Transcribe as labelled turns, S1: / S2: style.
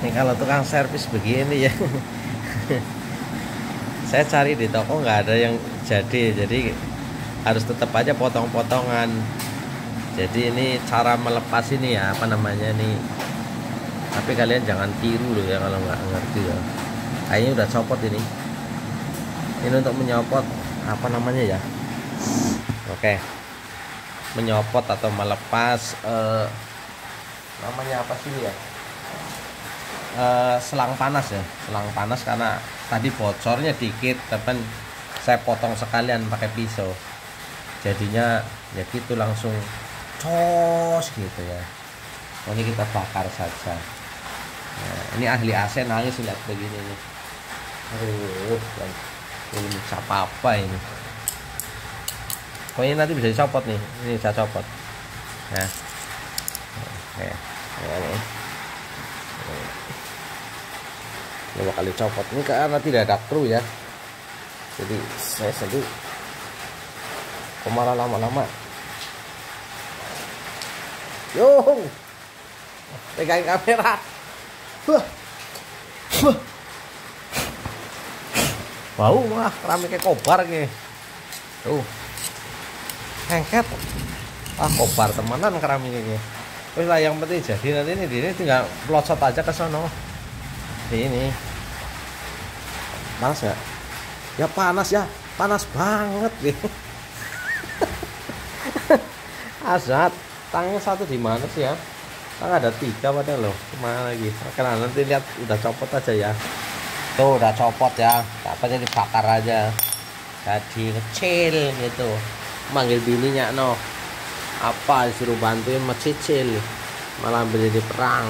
S1: ini kalau tukang servis begini ya. Saya cari di toko nggak ada yang jadi jadi harus tetap aja potong-potongan. Jadi ini cara melepas ini ya apa namanya nih tapi kalian jangan tiru loh ya kalau nggak ngerti ya. Kayaknya udah copot ini. Ini untuk menyopot apa namanya ya? Oke. Menyopot atau melepas eh, namanya apa sih ya uh, selang panas ya. Selang panas karena tadi bocornya dikit tapi saya potong sekalian pakai pisau. Jadinya ya gitu langsung cos gitu ya. Oh, ini kita bakar saja. Nah, ini ahli AC nangis lihat begini nih aduh belum bisa apa-apa ini. Oh ini nanti bisa dicopot nih ini saya copot. Ya oke. Nih dua kali copot. Ini karena tidak ada kru ya. Jadi saya sendiri kemarah lama-lama? Yung pegang kamera. Wah. Wah. bau mah keramiknya kobar nih tuh. Hengket. Ah kobar temenan keramiknya Wis lah yang penting jadi nanti ini ini tinggal pelosot aja ke sono. Ini. Panas nggak? Ya panas ya, panas banget nih. Azat, tangnya satu di mana sih ya? Tang ada tiga padahal loh. Ke mana lagi? Karena nanti lihat udah copot aja ya. Tuh udah copot ya. Apa jadi bakar aja. Jadi kecil gitu. Manggil bininya no apa disuruh bantuin cicil malah menjadi perang